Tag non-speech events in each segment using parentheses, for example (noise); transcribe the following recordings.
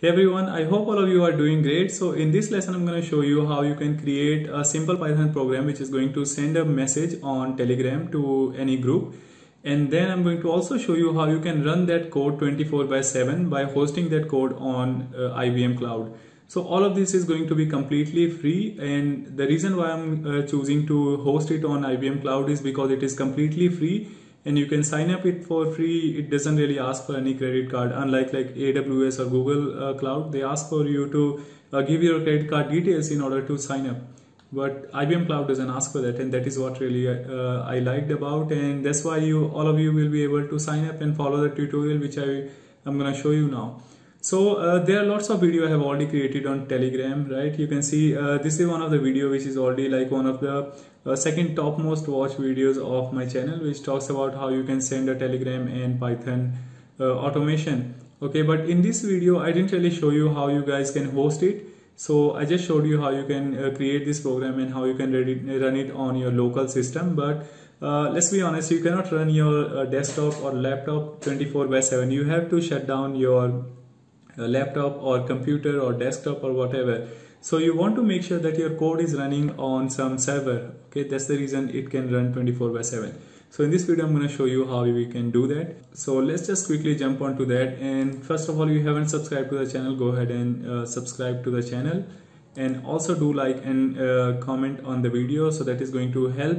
Hey everyone, I hope all of you are doing great. So in this lesson, I'm going to show you how you can create a simple Python program which is going to send a message on Telegram to any group. And then I'm going to also show you how you can run that code 24 by 7 by hosting that code on uh, IBM Cloud. So all of this is going to be completely free and the reason why I'm uh, choosing to host it on IBM Cloud is because it is completely free and you can sign up it for free. It doesn't really ask for any credit card. Unlike like aws or google uh, cloud they ask for you to uh, give your credit card details in order to sign up. But ibm cloud doesn't ask for that and that is what really uh, i liked about and that's why you all of you will be able to sign up and follow the tutorial which i i'm going to show you now. So uh, there are lots of video I have already created on Telegram, right? You can see uh, this is one of the video which is already like one of the uh, second topmost watch videos of my channel, which talks about how you can send a Telegram and Python uh, automation. Okay, but in this video, I didn't really show you how you guys can host it. So I just showed you how you can uh, create this program and how you can run it on your local system. But uh, let's be honest, you cannot run your desktop or laptop 24 by 7. You have to shut down your laptop or computer or desktop or whatever so you want to make sure that your code is running on some server okay? That's the reason it can run 24 by 7 so in this video i'm going to show you how we can do that. So let's just quickly jump onto that. And first of all if you haven't subscribed to the channel go ahead and uh, subscribe to the channel. And also do like and uh, comment on the video. So that is going to help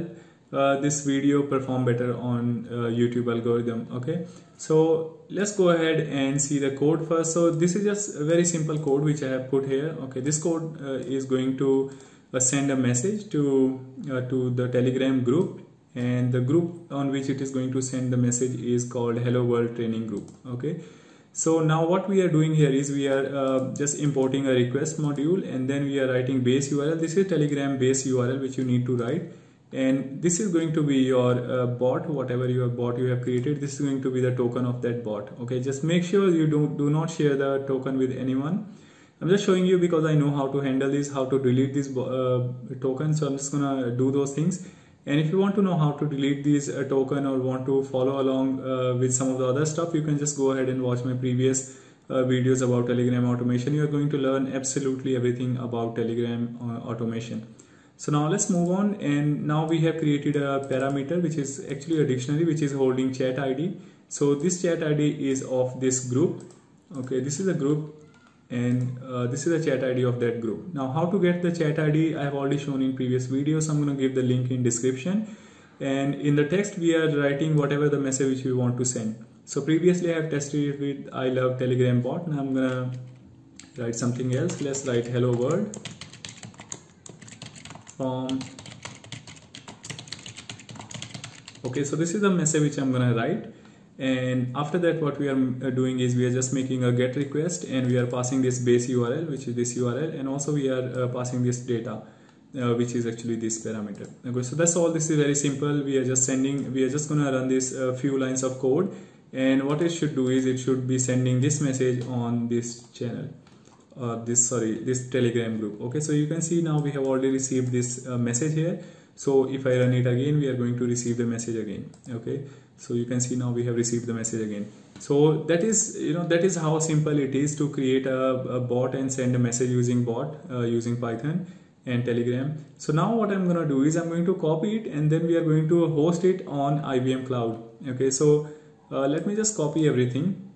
uh, this video perform better on uh, YouTube algorithm okay? So let's go ahead and see the code first. So this is just a very simple code which I have put here okay? This code uh, is going to uh, send a message to uh, to the telegram group and the group on which it is going to send the message is called hello world training group okay? So now what we are doing here is we are uh, just importing a request module and then we are writing base url this is telegram base url which you need to write and this is going to be your uh, bot whatever you have bot you have created this is going to be the token of that bot okay? Just make sure you don't do not share the token with anyone. I'm just showing you because i know how to handle this how to delete this uh, token so i'm just gonna do those things. And if you want to know how to delete this uh, token or want to follow along uh, with some of the other stuff you can just go ahead and watch my previous uh, videos about telegram automation. You are going to learn absolutely everything about telegram uh, automation so now let's move on and now we have created a parameter which is actually a dictionary which is holding chat ID. So this chat ID is of this group. Okay, this is a group and uh, this is the chat ID of that group. Now how to get the chat ID I have already shown in previous videos. I'm going to give the link in description and in the text we are writing whatever the message which we want to send. So previously I have tested it with I love telegram bot and I'm gonna write something else. Let's write hello world from okay so this is the message which I'm gonna write. And after that what we are uh, doing is we are just making a get request and we are passing this base URL which is this URL and also we are uh, passing this data uh, which is actually this parameter. Okay so that's all. This is very simple. We are just sending we are just gonna run this uh, few lines of code. And what it should do is it should be sending this message on this channel uh, this sorry this telegram group. Okay so you can see now we have already received this uh, message here. So if I run it again we are going to receive the message again. Okay so you can see now we have received the message again. So that is you know that is how simple it is to create a, a bot and send a message using bot uh, using Python and telegram. So now what I'm gonna do is I'm going to copy it and then we are going to host it on IBM cloud. Okay so uh, let me just copy everything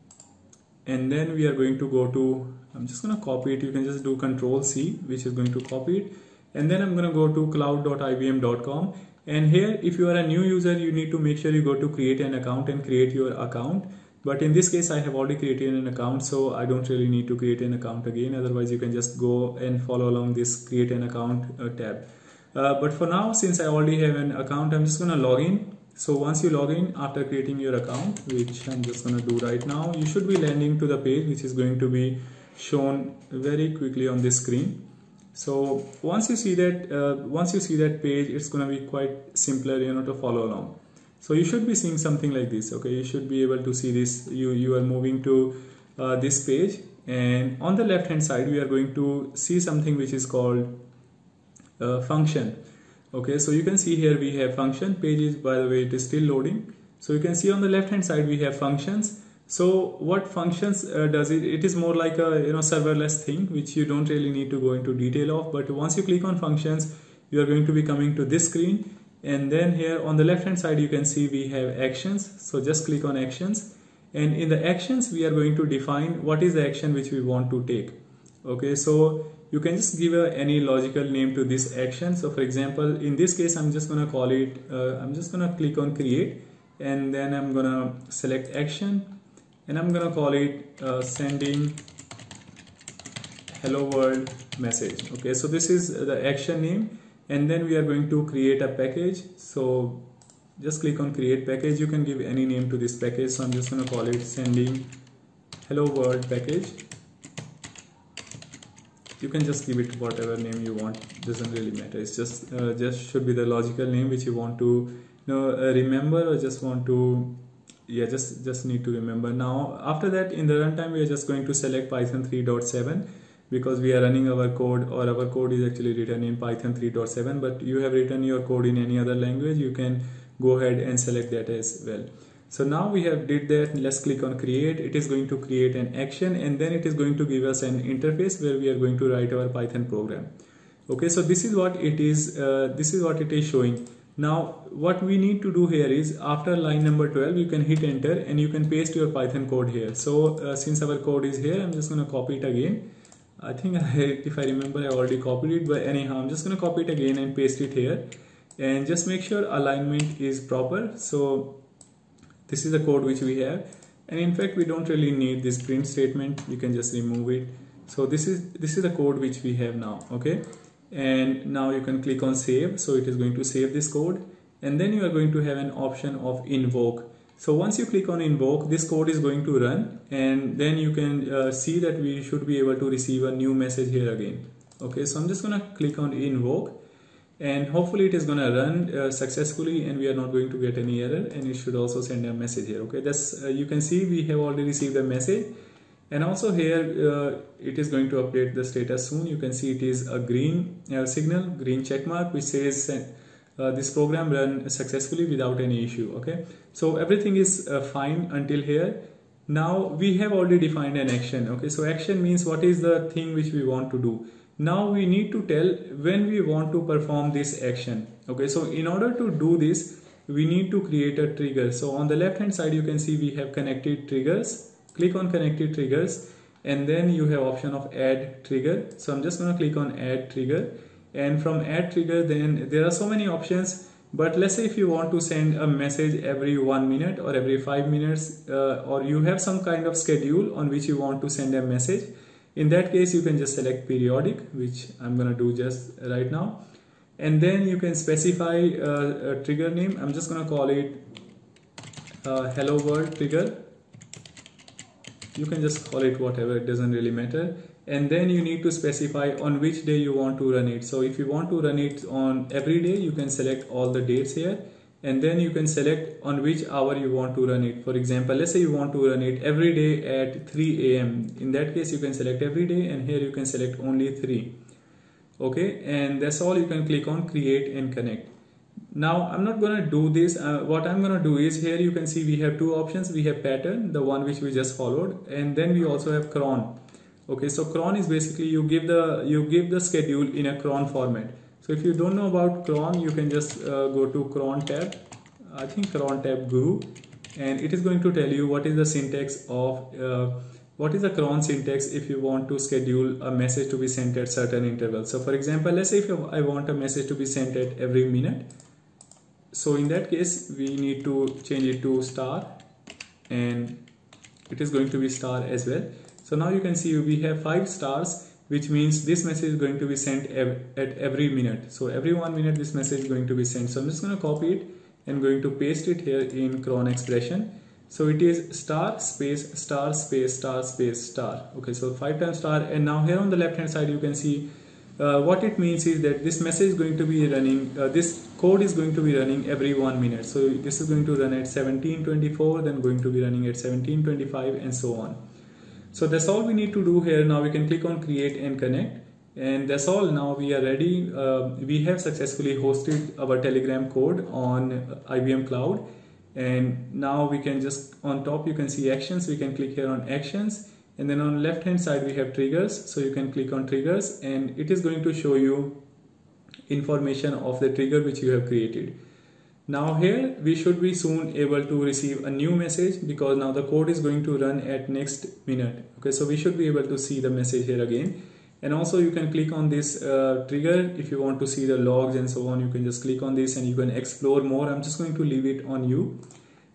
and then we are going to go to I'm just going to copy it. You can just do control C which is going to copy it. And then I'm going to go to cloud.ibm.com and here if you are a new user you need to make sure you go to create an account and create your account. But in this case I have already created an account so I don't really need to create an account again. Otherwise you can just go and follow along this create an account uh, tab. Uh, but for now since I already have an account I'm just gonna log in. So once you log in after creating your account which I'm just gonna do right now you should be landing to the page which is going to be shown very quickly on this screen. So once you see that uh, once you see that page it's gonna be quite simpler you know to follow along. So you should be seeing something like this okay? You should be able to see this you you are moving to uh, this page and on the left hand side we are going to see something which is called uh, function okay? So you can see here we have function. Pages by the way it is still loading. So you can see on the left hand side we have functions so what functions uh, does it it is more like a you know serverless thing which you don't really need to go into detail of. But once you click on functions you are going to be coming to this screen. And then here on the left hand side you can see we have actions. So just click on actions. And in the actions we are going to define what is the action which we want to take. Okay so you can just give a, any logical name to this action. So for example in this case i'm just going to call it uh, i'm just going to click on create. And then i'm going to select action and i'm to call it uh, sending hello world message. Okay so this is the action name. And then we are going to create a package. So just click on create package. You can give any name to this package. So i'm just to call it sending hello world package. You can just give it whatever name you want. Doesn't really matter. It's just uh, just should be the logical name which you want to you know uh, remember or just want to yeah just just need to remember. Now after that in the runtime we are just going to select python 3.7 because we are running our code or our code is actually written in python 3.7 but you have written your code in any other language you can go ahead and select that as well. So now we have did that. Let's click on create. It is going to create an action and then it is going to give us an interface where we are going to write our python program. Okay so this is what it is uh, this is what it is showing now what we need to do here is after line number 12 you can hit enter and you can paste your python code here. So uh, since our code is here i'm just going to copy it again. I think (laughs) if i remember i already copied it but anyhow i'm just going to copy it again and paste it here. And just make sure alignment is proper. So this is the code which we have. And in fact we don't really need this print statement. You can just remove it. So this is this is the code which we have now okay and now you can click on save. So it is going to save this code. And then you are going to have an option of invoke. So once you click on invoke this code is going to run. And then you can uh, see that we should be able to receive a new message here again. Okay so i'm just going to click on invoke. And hopefully it is going to run uh, successfully and we are not going to get any error. And it should also send a message here. Okay that's uh, you can see we have already received a message and also here uh, it is going to update the status soon. You can see it is a green uh, signal green check mark which says uh, this program run successfully without any issue okay? So everything is uh, fine until here. Now we have already defined an action okay? So action means what is the thing which we want to do. Now we need to tell when we want to perform this action okay? So in order to do this we need to create a trigger. So on the left hand side you can see we have connected triggers click on connected triggers and then you have option of add trigger. So i'm just going to click on add trigger and from add trigger then there are so many options but let's say if you want to send a message every one minute or every five minutes uh, or you have some kind of schedule on which you want to send a message in that case you can just select periodic which I'm gonna do just right now. And then you can specify uh, a trigger name. I'm just gonna call it uh, hello world trigger you can just call it whatever it doesn't really matter. And then you need to specify on which day you want to run it. So if you want to run it on every day you can select all the dates here. And then you can select on which hour you want to run it. For example let's say you want to run it every day at 3 a.m in that case you can select every day and here you can select only 3 okay? And that's all you can click on create and connect now i'm not going to do this. Uh, what i'm going to do is here you can see we have two options. We have pattern the one which we just followed and then we also have cron. Okay so cron is basically you give the you give the schedule in a cron format. So if you don't know about cron you can just uh, go to cron tab. I think cron tab guru and it is going to tell you what is the syntax of uh, what is the cron syntax if you want to schedule a message to be sent at certain intervals. So for example let's say if i want a message to be sent at every minute so in that case we need to change it to star and it is going to be star as well so now you can see we have five stars which means this message is going to be sent ev at every minute. So every one minute this message is going to be sent. So I'm just going to copy it and going to paste it here in cron expression. So it is star space star space star space star. Okay, so five times star and now here on the left hand side you can see uh, what it means is that this message is going to be running, uh, this code is going to be running every one minute. So this is going to run at 1724, then going to be running at 1725 and so on. So that's all we need to do here. Now we can click on create and connect and that's all now we are ready uh, we have successfully hosted our telegram code on IBM cloud and now we can just on top you can see actions we can click here on actions and then on left hand side we have triggers. So you can click on triggers and it is going to show you information of the trigger which you have created. Now here we should be soon able to receive a new message because now the code is going to run at next minute. Okay so we should be able to see the message here again. And also you can click on this uh, trigger if you want to see the logs and so on. You can just click on this and you can explore more. I'm just going to leave it on you.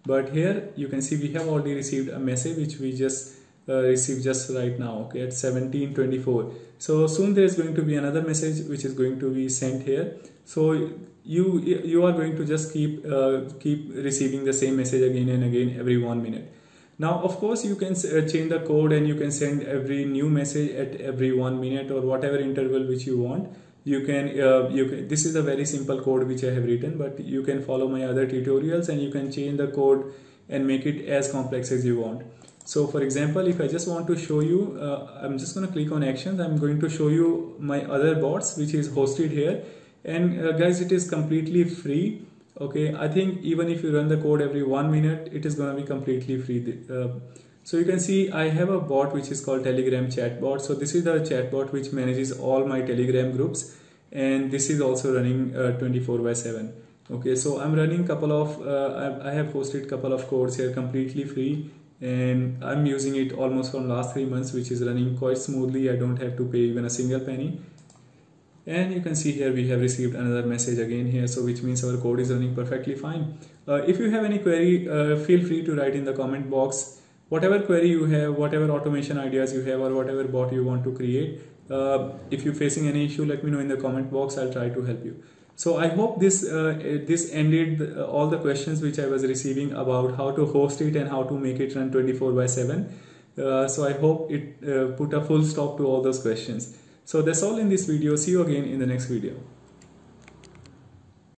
But here you can see we have already received a message which we just uh, received just right now okay at 1724 so soon there is going to be another message which is going to be sent here so you you are going to just keep uh, keep receiving the same message again and again every one minute now, of course, you can uh, change the code and you can send every new message at every one minute or whatever interval which you want. You can, uh, you can, this is a very simple code which I have written, but you can follow my other tutorials and you can change the code and make it as complex as you want. So for example, if I just want to show you, uh, I'm just going to click on actions. I'm going to show you my other bots, which is hosted here. And uh, guys, it is completely free. Okay i think even if you run the code every one minute it is going to be completely free. Uh, so you can see i have a bot which is called telegram chatbot. So this is the chatbot which manages all my telegram groups. And this is also running uh, 24 by 7 okay so i'm running couple of uh, I, have posted couple of codes here completely free and i'm using it almost from last three months which is running quite smoothly. I don't have to pay even a single penny. And you can see here we have received another message again here so which means our code is running perfectly fine. Uh, if you have any query uh, feel free to write in the comment box. Whatever query you have whatever automation ideas you have or whatever bot you want to create uh, if you're facing any issue let me know in the comment box. I'll try to help you so i hope this uh, this ended all the questions which i was receiving about how to host it and how to make it run 24 by 7 uh, so i hope it uh, put a full stop to all those questions so that's all in this video. See you again in the next video.